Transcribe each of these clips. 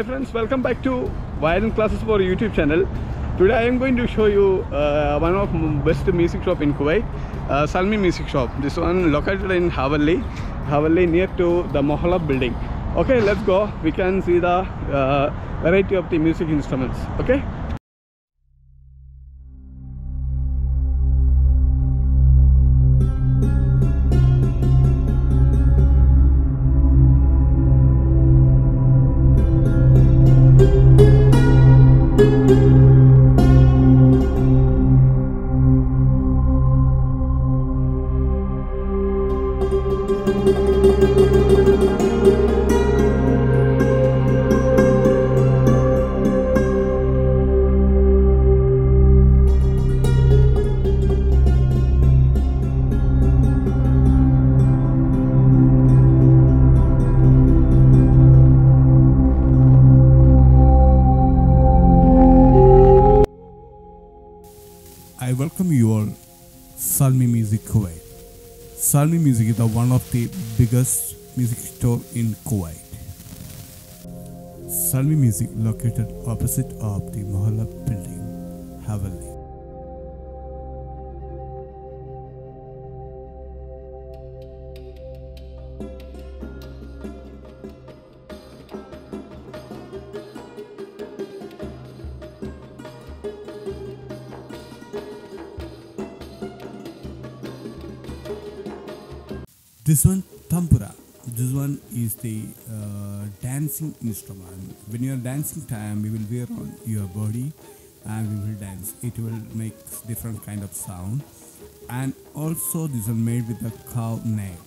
Hi friends, welcome back to Violin Classes for YouTube channel. Today I am going to show you uh, one of best music shop in Kuwait, uh, Salmeen Music Shop. This one located in Hawally, Hawally near to the Mohalab building. Okay, let's go. We can see the uh, variety of the music instruments. Okay. I welcome you all Salmeen Music Kuwait. Salmeen Music is the one of the biggest music store in Kuwait. Salmeen Music located opposite of the Mohalab building, Hawally. This one tampura. This one is the uh, dancing instrument. When you are dancing time, we will wear on your body and we will dance. It will make different kind of sound. And also this one made with a cow neck.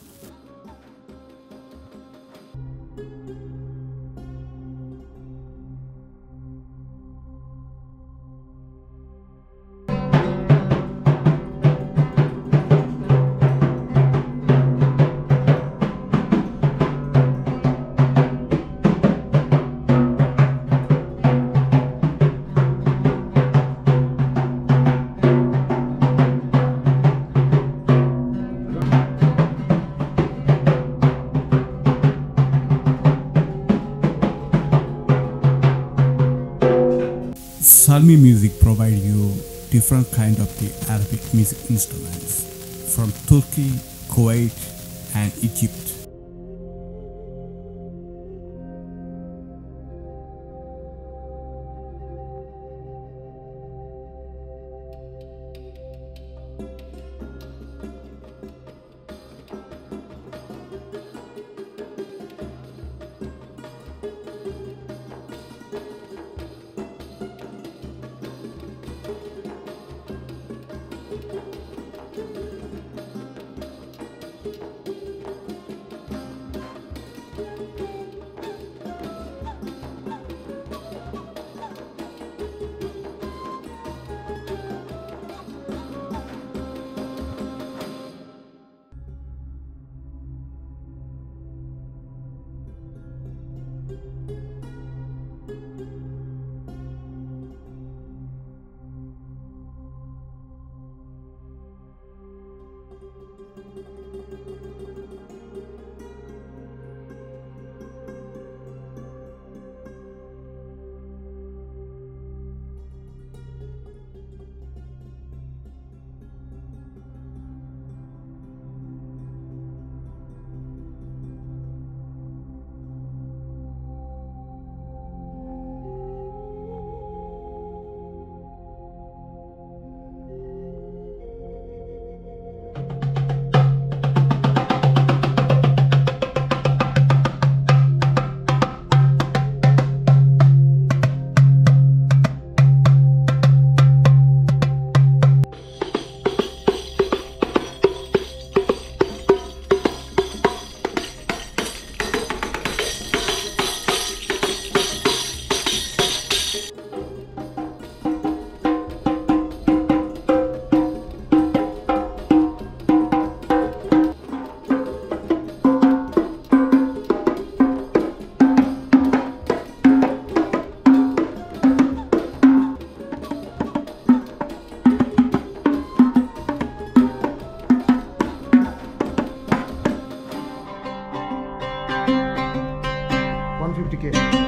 Provide you different kind of the Arabic music instruments from Turkey, Kuwait, and Egypt. Okay.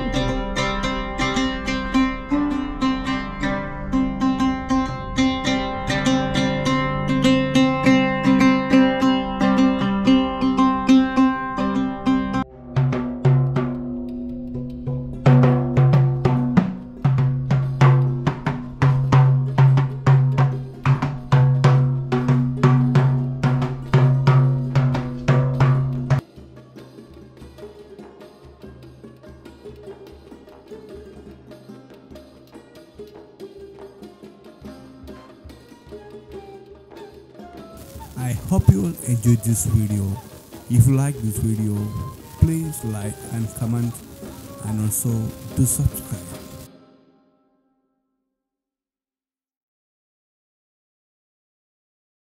Enjoyed this video. If you like this video, please like and comment and also do subscribe.